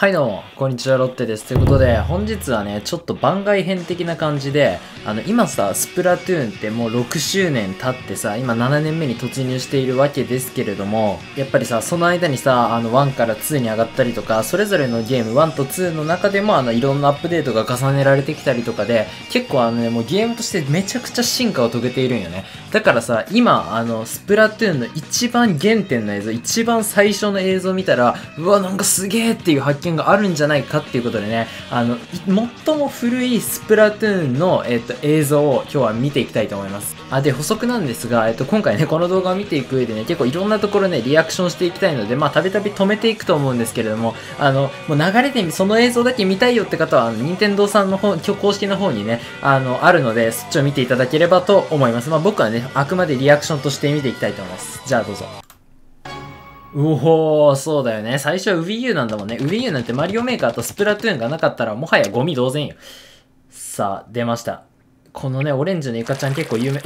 はいどうも、こんにちは、ロッテです。ということで、本日はね、ちょっと番外編的な感じで、あの、今さ、スプラトゥーンってもう6周年経ってさ、今7年目に突入しているわけですけれども、やっぱりさ、その間にさ、あの、1から2に上がったりとか、それぞれのゲーム、1と2の中でも、あの、いろんなアップデートが重ねられてきたりとかで、結構あのね、もうゲームとしてめちゃくちゃ進化を遂げているんよね。だからさ、今、あの、スプラトゥーンの一番原点の映像、一番最初の映像見たら、うわ、なんかすげえっていう発見があるんじゃないかっていうことでね、あの、最も古いスプラトゥーンの、えっと、映像を今日は見ていきたいと思います。あ、で、補足なんですが、えっと、今回ね、この動画を見ていく上でね、結構いろんなところね、リアクションしていきたいので、まあ、たびたび止めていくと思うんですけれども、あの、もう流れでその映像だけ見たいよって方は、あの、任天堂さんの方、公式の方にね、あの、あるので、そっちを見ていただければと思います。まあ、僕はね、あくまでリアクションとして見ていきたいと思います。じゃあ、どうぞ。うおー、そうだよね。最初は Wii U なんだもんね。Wii U なんてマリオメーカーとスプラトゥーンがなかったらもはやゴミ同然よ。さあ、出ました。このね、オレンジのイカちゃん結構有名。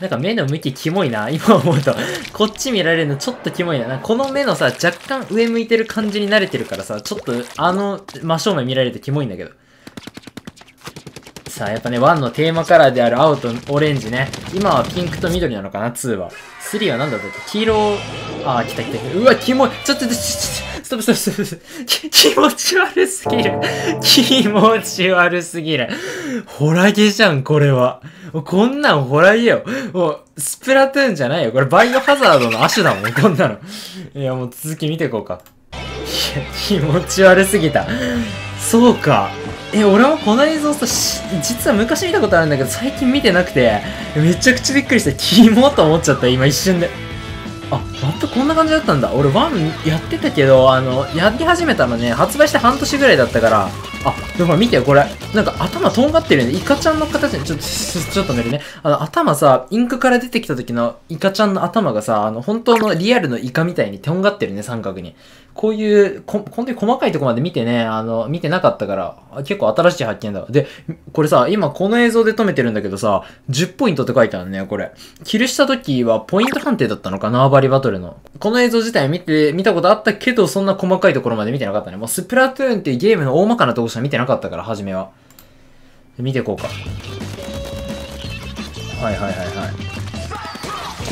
なんか目の向きキモいな。今思うと。こっち見られるのちょっとキモいな。なこの目のさ、若干上向いてる感じに慣れてるからさ、ちょっとあの真正面見られるとキモいんだけど。さあ、やっぱね、1のテーマカラーである青とオレンジね。今はピンクと緑なのかな、2は。3は何だったっけ黄色、あー、来た来た来た。うわ、キモい。ちょっと、ちょっと、ストップストップストップ。気持ち悪すぎる。気持ち悪すぎる。ホラゲじゃん、これは。こんなんホラゲよ。もう、スプラトゥーンじゃないよ。これバイオハザードの亜種だもん、こんなの。いや、もう続き見ていこうか。いや、気持ち悪すぎた。そうか。え、俺もこの映像さ、実は昔見たことあるんだけど、最近見てなくて、めちゃくちゃびっくりした。キモーと思っちゃった、今一瞬で。あ、またこんな感じだったんだ。俺1やってたけど、あの、やり始めたのね、発売して半年ぐらいだったから、あ、でも見てよ、これ。なんか頭とんがってるよね。イカちゃんの形に、ちょっと、ちょっと寝るね。あの、頭さ、インクから出てきた時のイカちゃんの頭がさ、あの、本当のリアルのイカみたいにとんがってるね、三角に。こういう、こ、本当に細かいとこまで見てね、あの、見てなかったから、結構新しい発見だ。で、これさ、今この映像で止めてるんだけどさ、10ポイントって書いてあるね、これ。キルした時はポイント判定だったのか縄張りバトルの。この映像自体見て、見たことあったけど、そんな細かいところまで見てなかったね。もうスプラトゥーンっていうゲームの大まかなとこしか見てなかったから、初めは。見ていこうか。はいはいはいはい。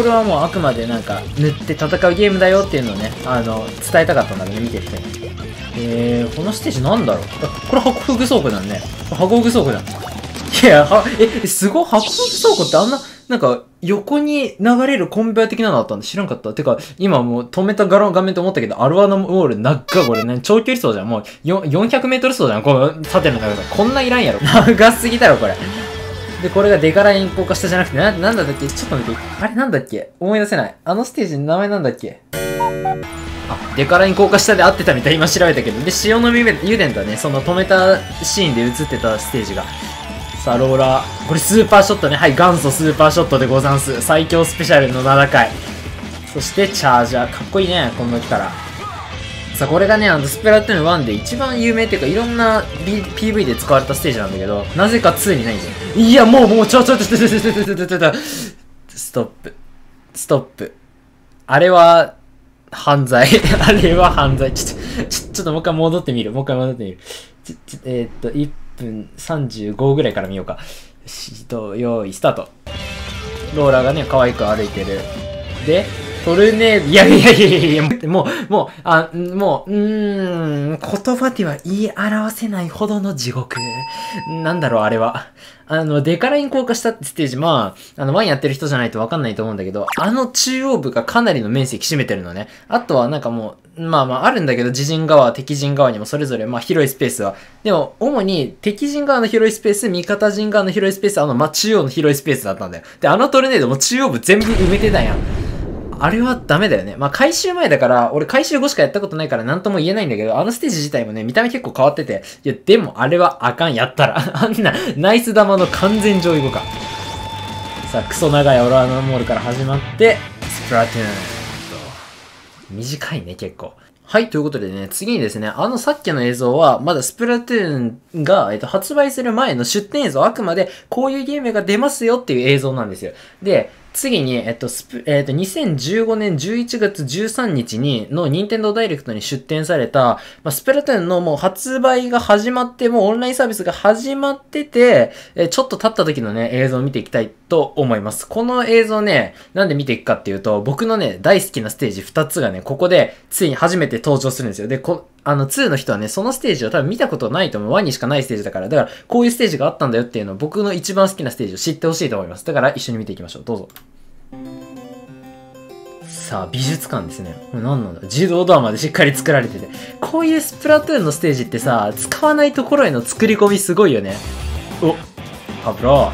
これはもうあくまでなんか塗って戦うゲームだよっていうのをね、あの、伝えたかったんだけどね、見てる人に。えー、このステージなんだろう？これハコフグ倉庫だね。ハコフグ倉庫だ。いや、は、え、すごい？ハコフグ倉庫ってあんな、なんか、横に流れるコンベア的なのあったんで知らんかった。てか、今もう止めた画画面と思ったけど、アルワナウォール長っこれね、長距離走じゃん。もう400メートル走じゃん。この縦の長さ。こんないらんやろ。長すぎだろ、これ。で、これがデカライン硬化したじゃなくて、な、なんだっけ？ちょっと待って。あれなんだっけ？思い出せない。あのステージの名前なんだっけ？あ、デカライン硬化したで合ってたみたい。今調べたけど。で、塩の湯殿だね。その止めたシーンで映ってたステージが。さあ、ローラー。これスーパーショットね。はい、元祖スーパーショットでござんす。最強スペシャルの7回。そして、チャージャー。かっこいいね。この時から。さ、これがね、あの、スプラトゥーン1で一番有名っていうか、いろんな、B、PV で使われたステージなんだけど、なぜか2にないんだよ。いや、もう、もう、ちょ、ちょ、ちょ、ちょ、ちょ、ちょ、ちょ、ちょ、ちょ、ちょ、ストップ。ストップ。あれは、犯罪。あれは犯罪。ちょっと、ちょ、ちょっともう一回戻ってみる。もう一回戻ってみる。ちょ、ちょ、えー、っと、1分35ぐらいから見ようか。よし、と、用意、スタート。ローラーがね、可愛く歩いてる。で、トルネード、いやいやいやいやいや、もう、もう、あ、もう、うーん、言葉では言い表せないほどの地獄。なんだろう、あれは。あの、デカライン硬化したステージ、まあ、あの、ワインやってる人じゃないとわかんないと思うんだけど、あの中央部がかなりの面積占めてるのね。あとはなんかもう、まあまああるんだけど、自陣側、敵陣側にもそれぞれ、まあ広いスペースは。でも、主に敵陣側の広いスペース、味方陣側の広いスペース、あの、まあ中央の広いスペースだったんだよ。で、あのトルネードも中央部全部埋めてたやん。あれはダメだよね。まあ、回収前だから、俺回収後しかやったことないから何とも言えないんだけど、あのステージ自体もね、見た目結構変わってて、いや、でもあれはあかんやったら。あんな、ナイス玉の完全上位互換。さあ、クソ長いオラーナモールから始まって、スプラトゥーン。短いね、結構。はい、ということでね、次にですね、あのさっきの映像は、まだスプラトゥーンが、えっと、発売する前の出展映像、あくまでこういうゲームが出ますよっていう映像なんですよ。で、次に、えっと、スプ、えっと、2015年11月13日に、の任天堂ダイレクトに出展された、まあ、スプラトゥーンのもう発売が始まって、もうオンラインサービスが始まってて、えちょっと経った時のね、映像を見ていきたいと思います。この映像ね、なんで見ていくかっていうと、僕のね、大好きなステージ2つがね、ここで、ついに初めて登場するんですよ。で、こ、あの、2の人はね、そのステージを多分見たことないと思う。1にしかないステージだから。だから、こういうステージがあったんだよっていうのを僕の一番好きなステージを知ってほしいと思います。だから、一緒に見ていきましょう。どうぞ。さあ、美術館ですね。これ何なんだ自動ドアまでしっかり作られてて。こういうスプラトゥーンのステージってさ、使わないところへの作り込みすごいよね。お、パブロ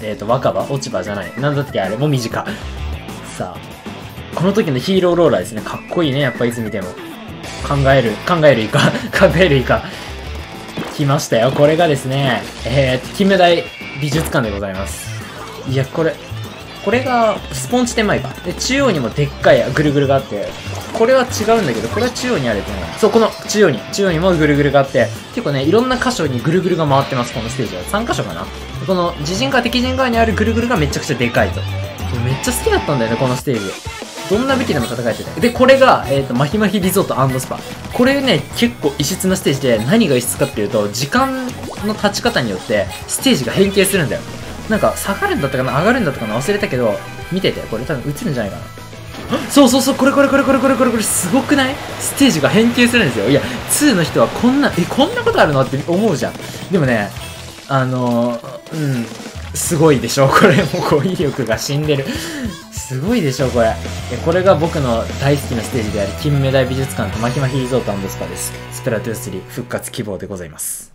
ー。えっ、ー、と、若葉落ち葉じゃない。なんだっけあれも短。さあ、この時のヒーローローラーですね。かっこいいね、やっぱいつ見ても。考える、考えるいか、考えるいか。来ましたよ。これがですね、えー、金目鯛美術館でございます。いや、これ、これがスポンジ手前か。で、中央にもでっかいぐるぐるがあって、これは違うんだけど、これは中央にあるっていう、そう、この中央に、中央にもぐるぐるがあって、結構ね、いろんな箇所にぐるぐるが回ってます、このステージは。3箇所かな。この自陣側、敵陣側にあるぐるぐるがめちゃくちゃでかいと。めっちゃ好きだったんだよね、このステージ。どんな武器でも戦えてて。で、これが、えっ、ー、と、マヒマヒリゾートスパ。これね、結構異質なステージで、何が異質かっていうと、時間の立ち方によって、ステージが変形するんだよ。なんか下がるんだったかな上がるんだったかな忘れたけど、見てて、これ多分映るんじゃないかな。そうそうそう、これこれこれこれこれこれこれすごくない？ステージが変形するんですよ。いや、2の人はこんな、え、こんなことあるの？って思うじゃん。でもね、あのー、うん、すごいでしょ？これもう語彙力が死んでる。すごいでしょこれ。これが僕の大好きなステージである金目鯛美術館とマキマヒリゾートスパです。スプラトゥー3復活希望でございます。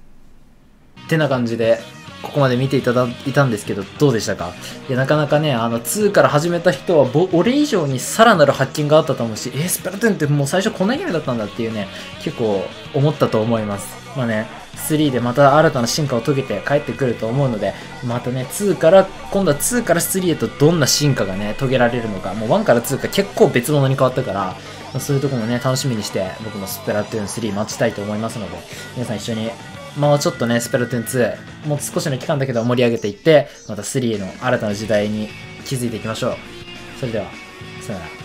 ってな感じで、ここまで見ていただいたんですけど、どうでしたか？いや、なかなかね、あの、2から始めた人は、俺以上にさらなる発見があったと思うし、えー、スプラトゥーンってもう最初こんなゲームだったんだっていうね、結構思ったと思います。まあね、3でまた新たな進化を遂げて帰ってくると思うので、またね、2から、今度は2から3へとどんな進化がね、遂げられるのか、もう1から2か結構別物に変わったから、そういうとこもね、楽しみにして、僕もスプラトゥーン3待ちたいと思いますので、皆さん一緒にもうちょっとね、スペルトゥーン2、もう少しの期間だけど盛り上げていって、また3の新たな時代に気づいていきましょう。それでは、さよなら。